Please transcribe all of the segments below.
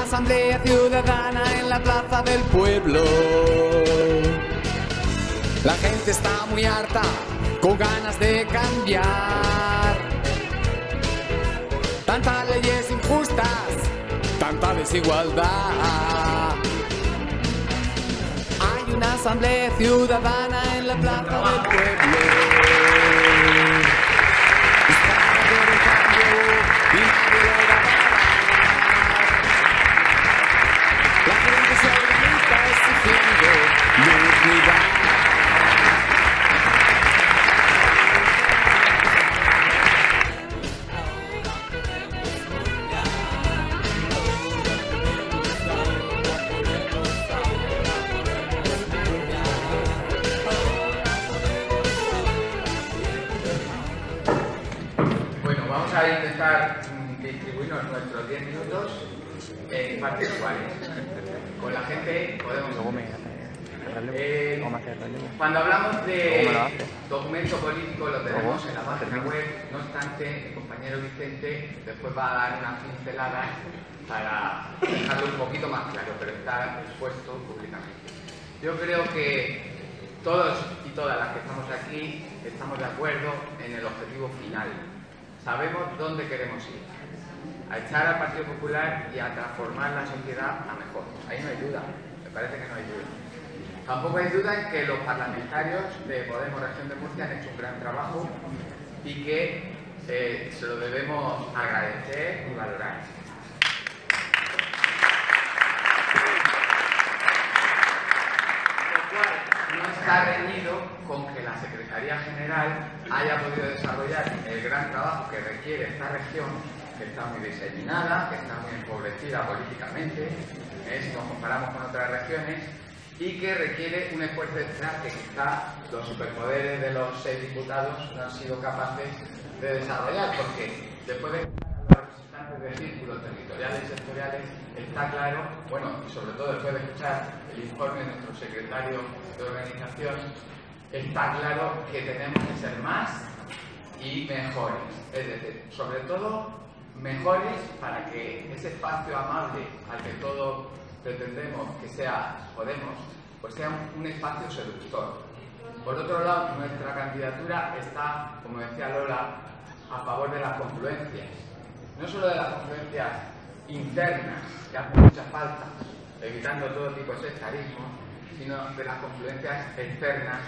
una asamblea ciudadana en la plaza del pueblo. La gente está muy harta, con ganas de cambiar. Tantas leyes injustas, tanta desigualdad. Hay una asamblea ciudadana en la plaza del pueblo. Compañero Vicente después va a dar una pincelada para dejarlo un poquito más claro, pero está expuesto públicamente. Yo creo que todos y todas las que estamos aquí estamos de acuerdo en el objetivo final. Sabemos dónde queremos ir. A echar al Partido Popular y a transformar la sociedad a mejor. Ahí no hay duda. Me parece que no hay duda. Tampoco hay duda en que los parlamentarios de Podemos Región de Murcia han hecho un gran trabajo y que eh, se lo debemos agradecer y valorar. lo cual no está reñido con que la Secretaría General haya podido desarrollar el gran trabajo que requiere esta región, que está muy diseminada, que está muy empobrecida políticamente, si nos comparamos con otras regiones, y que requiere un esfuerzo extra que quizá los superpoderes de los seis diputados no han sido capaces de desarrollar, porque después de los representantes de círculos territoriales y sectoriales, está claro, bueno, y sobre todo después de escuchar el informe de nuestro secretario de organización, está claro que tenemos que ser más y mejores. Es decir, sobre todo mejores para que ese espacio amable al que todos pretendemos que sea Podemos, pues sea un espacio seductor. Por otro lado, nuestra candidatura está, como decía Lola, a favor de las confluencias. No solo de las confluencias internas, que hacen mucha falta, evitando todo tipo de sectarismo, sino de las confluencias externas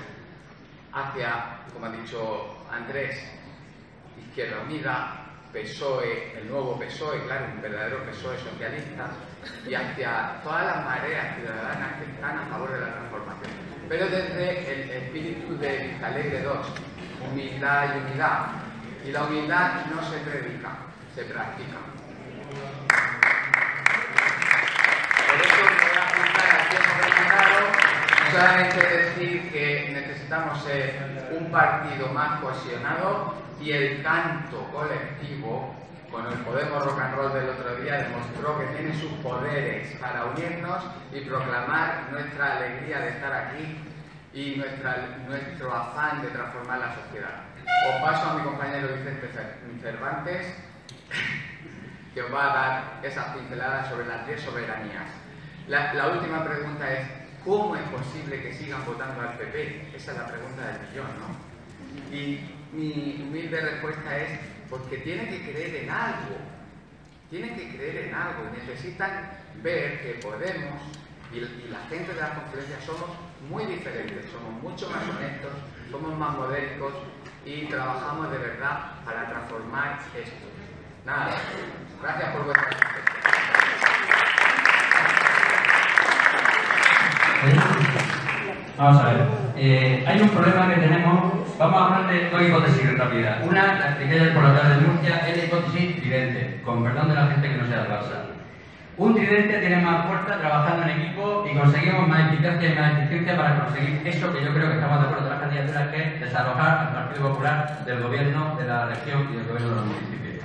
hacia, como ha dicho Andrés, Izquierda Unida, PSOE, el nuevo PSOE, claro, un verdadero PSOE socialista, y hacia todas las mareas ciudadanas que están a favor de la transformación. Pero desde el espíritu de Vistalegre II, humildad y unidad. Y la humildad no se predica, se practica. Por eso me voy a apuntar al tiempo preparado, solamente decir que necesitamos ser un partido más cohesionado y el canto colectivo, con el Podemos Rock and Roll del otro día, demostró que tiene sus poderes para unirnos y proclamar nuestra alegría de estar aquí y nuestra- nuestro afán de transformar la sociedad. Os paso a mi compañero Vicente Cer- Cervantes, que os va a dar esas pinceladas sobre las 10 soberanías. La, la última pregunta es, ¿cómo es posible que sigan votando al PP? Esa es la pregunta del millón, ¿no? Y mi humilde respuesta es, porque tienen que creer en algo, tienen que creer en algo necesitan ver que Podemos y, la gente de las conferencias somos muy diferentes, somos mucho más honestos, somos más modéricos y trabajamos de verdad para transformar esto. Nada, gracias por vuestra atención. Vamos a ver. Eh, hay un problema que tenemos. Vamos a hablar de dos hipótesis rápidas. Una, la expliqué por la tarde de Murcia, es la hipótesis tridente, con perdón de la gente que no sea falsa. Un tridente tiene más fuerza trabajando en equipo y conseguimos más eficacia y más eficiencia para conseguir eso que yo creo que estamos de acuerdo con las candidaturas, que es desalojar al Partido Popular del gobierno de la región y del gobierno de los municipios.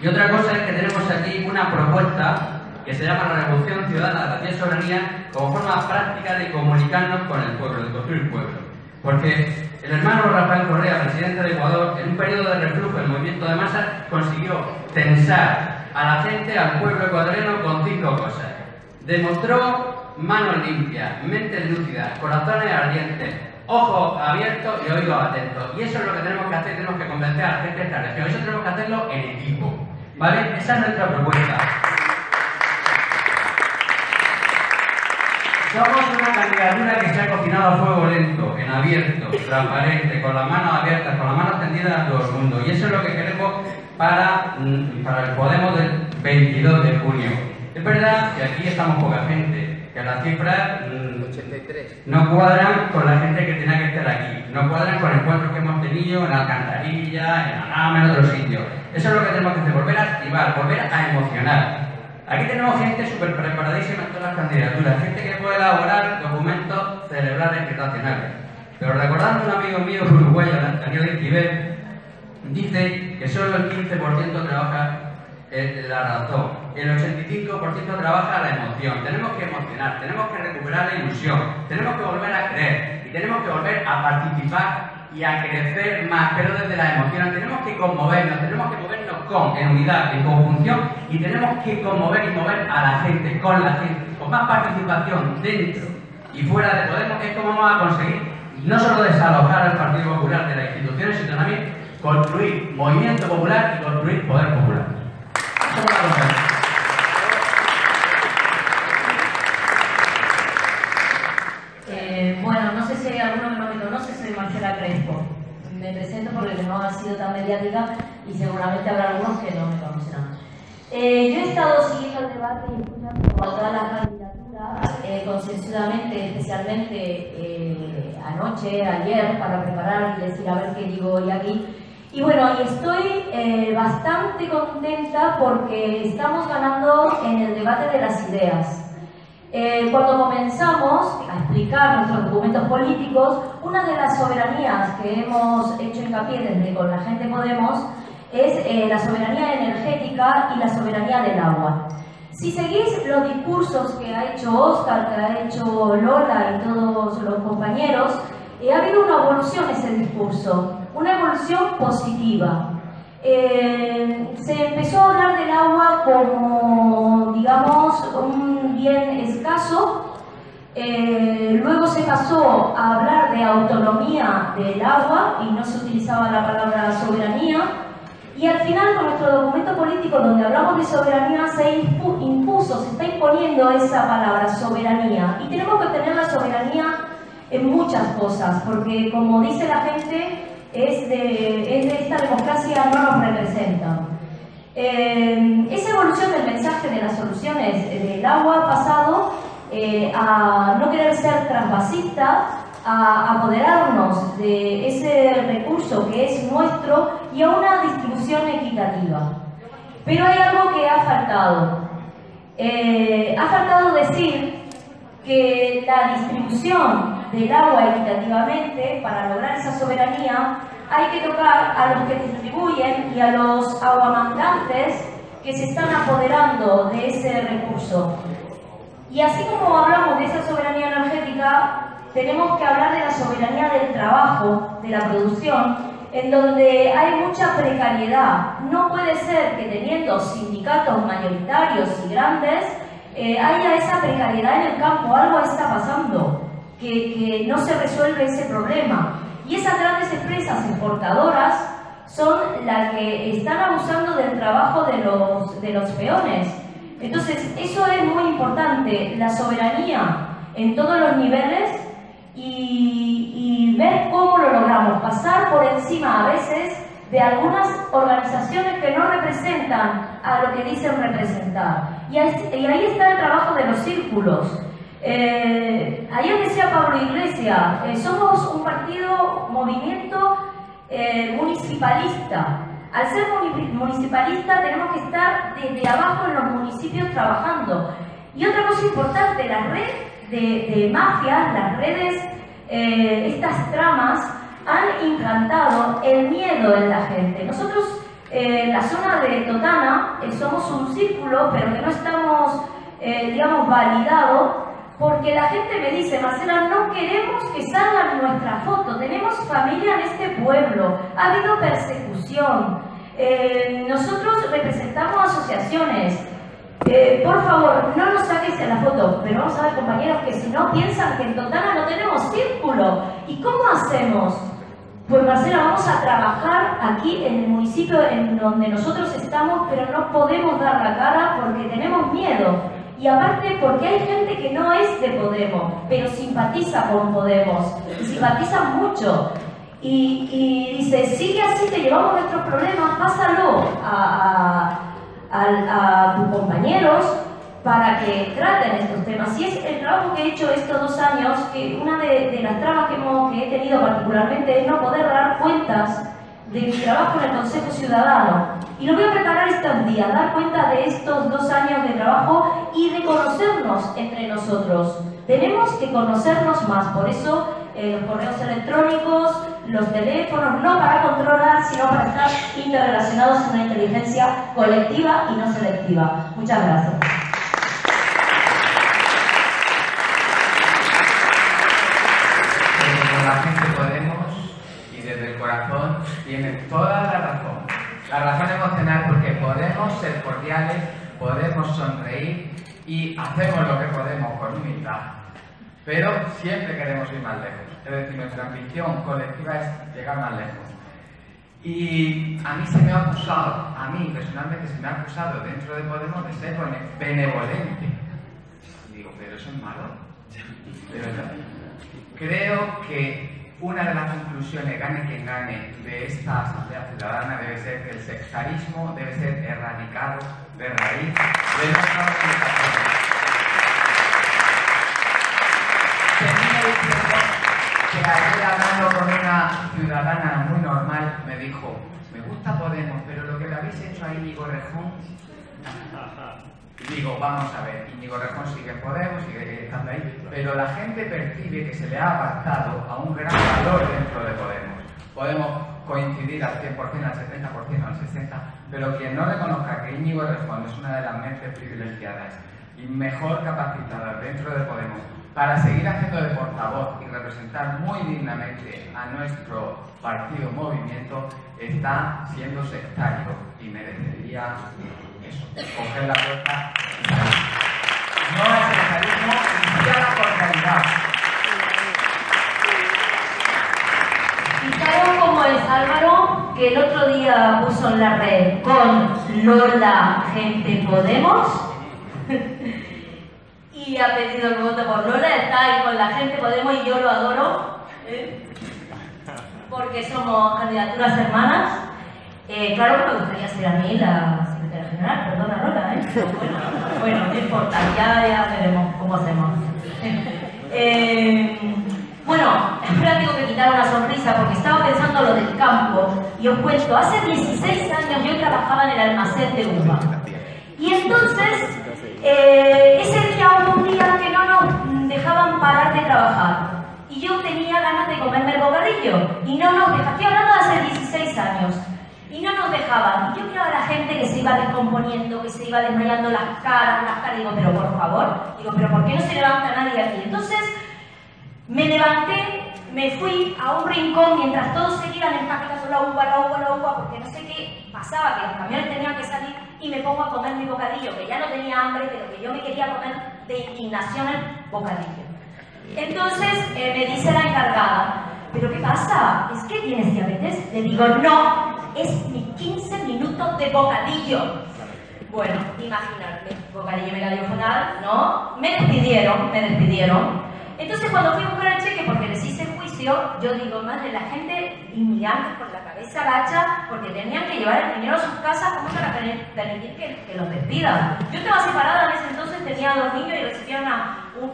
Y otra cosa es que tenemos aquí una propuesta que se llama la Revolución Ciudadana de la 10 Soberanía como forma práctica de comunicarnos con el pueblo, de construir pueblo. Porque el hermano Rafael Correa, presidente de Ecuador, en un periodo de reflujo del movimiento de masas, consiguió tensar a la gente, al pueblo ecuatoriano, con cinco cosas. Demostró manos limpias, mentes lúcidas, corazones ardientes, ojos abiertos y oídos atentos. Y eso es lo que tenemos que hacer, tenemos que convencer a la gente de esta región. Eso tenemos que hacerlo en equipo. ¿Vale? Esa es nuestra propuesta. Somos una candidatura que se ha cocinado a fuego lento, en abierto, transparente, con las manos abiertas, con las manos tendidas a todo el mundo. Y eso es lo que queremos para, mm, para el Podemos del 22 de junio. Es verdad que aquí estamos poca gente, que las cifras mm, 83. no cuadran con la gente que tiene que estar aquí, no cuadran con encuentros que hemos tenido en Alcantarilla, en Anama, en otros sitios. Eso es lo que tenemos que hacer, volver a activar, volver a emocionar. Aquí tenemos gente súper las candidaturas, gente que puede elaborar documentos cerebrales internacionales. Pero recordando un amigo mío uruguayo, Daniel Esquivel, dice que solo el 15% trabaja la razón, el 85% trabaja la emoción. Tenemos que emocionar, tenemos que recuperar la ilusión, tenemos que volver a creer y tenemos que volver a participar y a crecer más, pero desde la emoción. Tenemos que conmovernos, tenemos que movernos con, en unidad, en conjunción y tenemos que conmover y mover a la gente, con la gente, más participación dentro y fuera de Podemos. Es como vamos a conseguir no solo desalojar al Partido Popular de las instituciones, sino también construir movimiento popular y construir poder popular. Eh, bueno, no sé si hay alguno que no me conoce, soy Marcela Crespo. Me presento porque no ha sido tan mediática y seguramente habrá algunos que no me conocerán. Eh, yo he estado siguiendo el debate y escuchando a todas las concienzudamente, especialmente eh, anoche, ayer, para preparar y decir a ver qué digo hoy aquí. Y bueno, estoy eh, bastante contenta porque estamos ganando en el debate de las ideas. Eh, cuando comenzamos a explicar nuestros documentos políticos, una de las soberanías que hemos hecho hincapié desde con la gente Podemos es eh, la soberanía energética y la soberanía del agua. Si seguís los discursos que ha hecho Oscar, que ha hecho Lola y todos los compañeros, eh, ha habido una evolución en ese discurso, una evolución positiva. Eh, se empezó a hablar del agua como, digamos, un bien escaso. Eh, luego se pasó a hablar de autonomía del agua y no se utilizaba la palabra soberanía. Y al final, con nuestro documento político, donde hablamos de soberanía, se impu- impuso, se está imponiendo esa palabra, soberanía. Y tenemos que tener la soberanía en muchas cosas, porque como dice la gente, es de, es de esta democracia no nos representa. Eh, esa evolución del mensaje de las soluciones eh, del agua ha pasado eh, a no querer ser transvasista, a apoderarnos de ese recurso que es nuestro y a una distribución equitativa. Pero hay algo que ha faltado. Eh, ha faltado decir que la distribución del agua equitativamente, para lograr esa soberanía, hay que tocar a los que distribuyen y a los aguamandantes que se están apoderando de ese recurso. Y así como hablamos de esa soberanía energética, tenemos que hablar de la soberanía del trabajo, de la producción, en donde hay mucha precariedad. No puede ser que teniendo sindicatos mayoritarios y grandes, eh, haya esa precariedad en el campo. Algo está pasando, que, que no se resuelve ese problema. Y esas grandes empresas exportadoras son las que están abusando del trabajo de los, de los peones. Entonces, eso es muy importante, la soberanía en todos los niveles y, ver cómo lo logramos, pasar por encima a veces de algunas organizaciones que no representan a lo que dicen representar. Y ahí, está el trabajo de los círculos. Eh, ayer decía Pablo Iglesias, eh, somos un partido, movimiento eh, municipalista. Al ser muni- municipalista tenemos que estar desde abajo en los municipios trabajando. Y otra cosa importante, la red de, de mafias, las redes, eh, estas tramas han implantado el miedo en la gente. Nosotros, eh, la zona de Totana, eh, somos un círculo, pero que no estamos, eh, digamos, validados porque la gente me dice, Marcela, no queremos que salgan nuestra foto, tenemos familia en este pueblo, ha habido persecución, nosotros representamos asociaciones. Eh, por favor, no nos saques en la foto, pero vamos a ver compañeros que si no piensan que en Totana no tenemos círculo. ¿Y cómo hacemos? Pues Marcela, vamos a trabajar aquí en el municipio en donde nosotros estamos, pero no podemos dar la cara porque tenemos miedo. Y aparte porque hay gente que no es de Podemos, pero simpatiza con Podemos, y simpatiza mucho. Y, dice, sigue así, te llevamos nuestros problemas, pásalo a, tus compañeros para que traten estos temas. Y es el trabajo que he hecho estos dos años, que una de, las trabas que, que he tenido particularmente es no poder dar cuentas de mi trabajo en el Consejo Ciudadano. Y lo voy a preparar estos días, dar cuenta de estos dos años de trabajo y de conocernos entre nosotros. Tenemos que conocernos más, por eso eh, los correos electrónicos, los teléfonos, no para controlar, sino para estar interrelacionados en una inteligencia colectiva y no selectiva. Muchas gracias. la gente Podemos y desde el corazón tiene toda la razón. La razón emocional porque podemos ser cordiales, podemos sonreír y hacemos lo que podemos con humildad. Pero siempre queremos ir más lejos. Es decir, nuestra ambición colectiva es llegar más lejos. Y a mí se me ha acusado, a mí personalmente se me ha acusado dentro de Podemos de ser benevolente. Digo, pero eso es malo. De verdad. Creo que una de las conclusiones, gane quien gane, de esta Asamblea Ciudadana debe ser que el sectarismo debe ser erradicado de raíz. Que ayer hablando con una ciudadana muy normal me dijo, me gusta Podemos, pero lo que le habéis hecho a Íñigo Rejón digo, vamos a ver, Íñigo Rejón sigue en Podemos, sigue estando ahí, pero la gente percibe que se le ha apartado a un gran valor dentro de Podemos. Podemos coincidir al 100%, al 70%, al 60%, pero quien no reconozca que Íñigo Rejón es una de las mentes privilegiadas y mejor capacitadas dentro de Podemos para seguir haciendo de portavoz y representar muy dignamente a nuestro partido movimiento, está siendo sectario y merecería eso, coger la puerta y salir. No es sectarismo, ni la cordialidad. ¿Y cómo es Álvaro? Que el otro día puso en la red con Lola Gente Podemos y ha pedido el voto por Lola, está ahí con la gente Podemos y yo lo adoro, ¿eh? porque somos candidaturas hermanas. Eh, claro que me gustaría ser a mí la secretaria general, perdona Lola, ¿eh? bueno, bueno, no importa, ya, veremos cómo hacemos. eh, bueno, espera, tengo que quitar una sonrisa porque estaba pensando lo del campo y os cuento, hace 16 años yo trabajaba en el almacén de uva. Y entonces, eh, ese día hubo un día que no nos dejaban parar de trabajar. Y yo tenía ganas de comerme el bocadillo. Y no nos dejaban, estoy hablando de hace 16 años. Y no nos dejaban. Y yo miraba a la gente que se iba descomponiendo, que se iba desmayando las caras, las caras. Digo, pero por favor, digo, pero ¿por qué no se levanta nadie aquí? Entonces, me levanté, me fui a un rincón mientras todos seguían empaquetando la uva, la uva, la uva, porque no sé qué pasaba, que los camiones tenían que salir y me pongo a comer mi bocadillo, que ya no tenía hambre, pero que yo me quería comer de indignación el bocadillo. Entonces eh, me dice la encargada, ¿pero qué pasa? ¿Es que tienes diabetes? Le digo, no, es mi 15 minutos de bocadillo. Bueno, imaginarme, bocadillo me fatal, ¿no? Me despidieron, me despidieron. Entonces cuando fui a buscar el cheque porque les hice yo digo, madre, la gente inmigrante con la cabeza gacha porque tenían que llevar el dinero a sus casas como para permitir que, que, los despidan. Yo estaba separada en ese entonces, tenía dos niños y recibía un,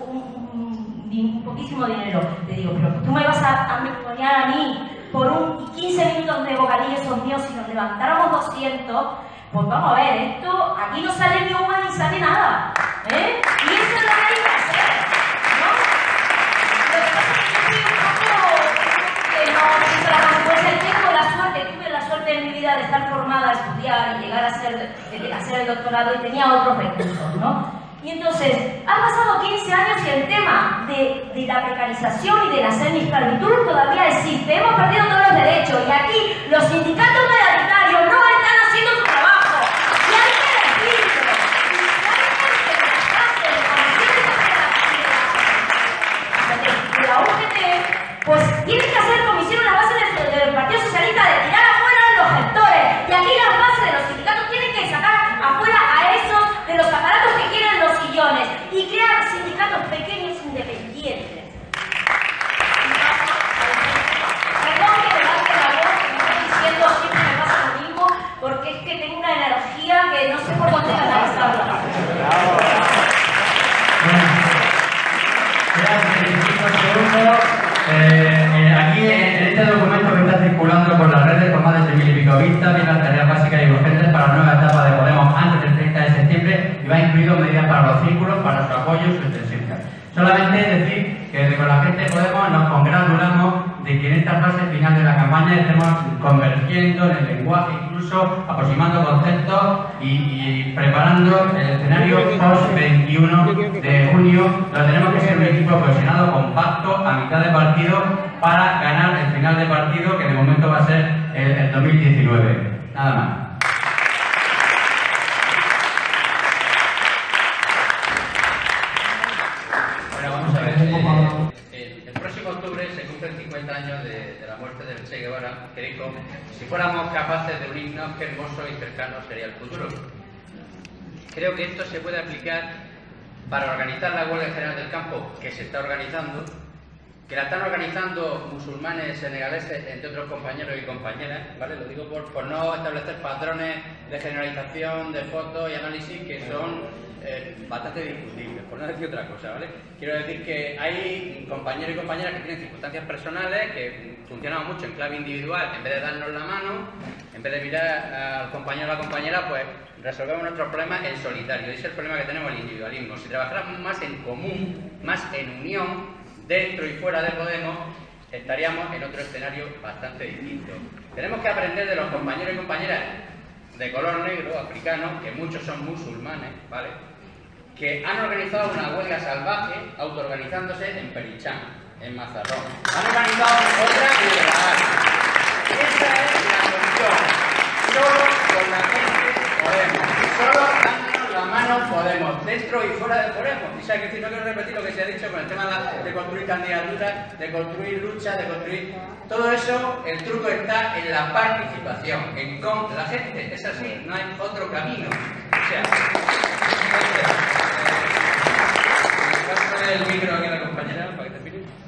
un, poquísimo dinero. Le digo, pero tú me vas a, a a mí por un 15 minutos de bocadillo míos si nos levantáramos 200, pues vamos a ver, esto aquí no sale ni una ni sale nada. ¿eh? Y eso es lo que hay que hacer. En mi vida de estar formada, a estudiar y llegar a ser, hacer el doctorado y tenía otros recursos, ¿no? Y entonces, han pasado 15 años y el tema de, de la precarización y de la semi-esclavitud todavía existe. Hemos perdido todos los derechos y aquí los sindicatos siguientes. Estoy diciendo siempre me pasa lo mismo, porque es que tengo una energía que no sé por dónde canalizarla. Gracias, eh, aquí en este documento que está circulando por las redes con más de 6.000 y vistas, viene las tareas básicas y urgentes para la nueva etapa de Podemos antes del 30 de septiembre y va incluido medidas para los círculos, para su apoyo y su Solamente decir que con la gente Podemos nos congratulamos de que en esta fase final de la campaña estemos convergiendo en el lenguaje, incluso aproximando conceptos y, preparando el escenario post-21 de junio, donde tenemos que ser un equipo cohesionado, compacto, a mitad de partido, para ganar el final de partido, que de momento va a ser el 2019. Nada más. Si fuéramos capaces de unirnos, qué hermoso y cercano sería el futuro. Creo que esto se puede aplicar para organizar la huelga general del campo que se está organizando, que la están organizando musulmanes senegaleses, entre otros compañeros y compañeras, ¿vale? Lo digo por, por no establecer patrones de generalización, de fotos y análisis que son eh, bastante discutibles, por no decir otra cosa, ¿vale? Quiero decir que hay compañeros y compañeras que tienen circunstancias personales, que funcionamos mucho en clave individual, en vez de darnos la mano, en vez de mirar al compañero o la compañera, pues resolvemos nuestros problemas en solitario. Ese es el problema que tenemos el individualismo. Si trabajáramos más en común, más en unión, dentro y fuera de Podemos, estaríamos en otro escenario bastante distinto. Tenemos que aprender de los compañeros y compañeras de color negro, africano, que muchos son musulmanes, ¿vale? que han organizado una huelga salvaje autoorganizándose en Perichán, en Mazarrón. Han organizado otra ilegal. Esa es la solución. Solo con la gente podemos. Solo la mano podemos. Dentro y fuera de podemos. Y sea, que no quiero repetir lo que se ha dicho con el tema de construir candidaturas, de construir luchas, de construir... Todo eso, el truco está en la participación, en con la gente. Es así, no hay otro camino. O sea,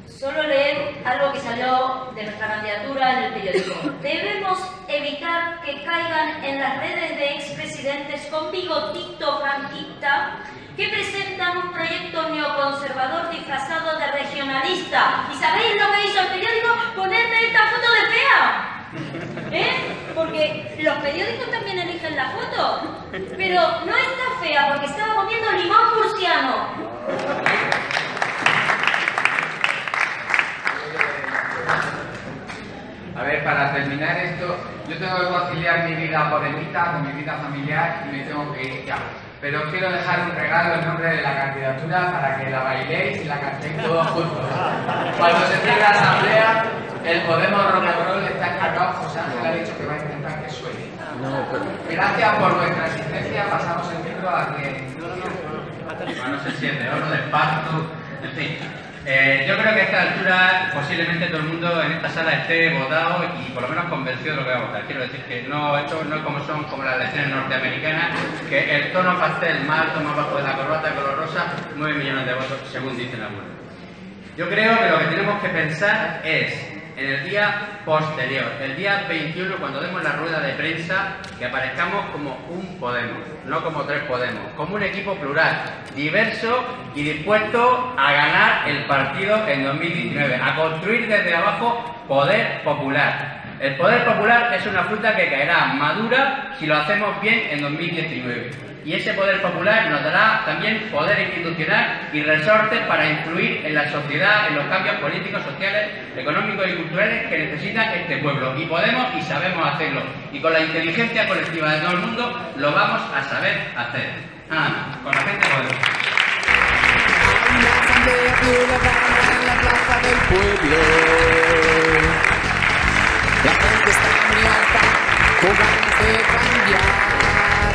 Solo leer algo que salió de nuestra candidatura en el periódico. Debemos evitar que caigan en las redes de expresidentes con bigotito franquista que presentan un proyecto neoconservador disfrazado de regionalista. ¿Y sabéis lo que hizo el periódico? Ponerme esta foto de fea. ¿Eh? Porque los periódicos también eligen la foto. Pero no está fea porque estaba comiendo limón murciano. A ver, para terminar esto, yo tengo que conciliar mi vida polemita con mi vida familiar y me tengo que ir ya. Pero quiero dejar un regalo en nombre de la candidatura para que la bailéis y la cantéis todos juntos. Cuando se tenga la asamblea, el Podemos Rock and está encargado, José Ángel ha dicho que va a intentar que suene. Gracias por vuestra asistencia, pasamos el micro a que... No se siente, oro de pacto, en fin. Eh, yo creo que a esta altura posiblemente todo el mundo en esta sala esté votado y por lo menos convencido de lo que va a votar. Quiero decir que no, esto no es como son como las elecciones norteamericanas, que el tono pastel más alto, más bajo de la corbata color rosa, 9 millones de votos, según dicen algunos. Yo creo que lo que tenemos que pensar es en el día posterior, el día 21, cuando demos la rueda de prensa, que aparezcamos como un Podemos, no como tres Podemos, como un equipo plural, diverso y dispuesto a ganar el partido en 2019, a construir desde abajo poder popular. El poder popular es una fruta que caerá madura si lo hacemos bien en 2019 y ese poder popular nos dará también poder institucional y resortes para influir en la sociedad, en los cambios políticos, sociales, económicos y culturales que necesita este pueblo. Y podemos y sabemos hacerlo. Y con la inteligencia colectiva de todo el mundo lo vamos a saber hacer. Ah, con la gente podemos. La gente está muy harta, con ganas de cambiar.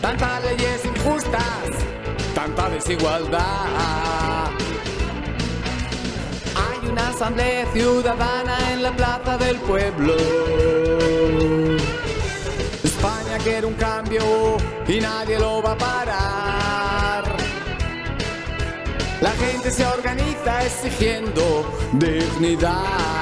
Tantas leyes injustas, tanta desigualdad. Hay una asamblea ciudadana en la plaza del pueblo. España quiere un cambio y nadie lo va a parar. La gente se organiza exigiendo dignidad.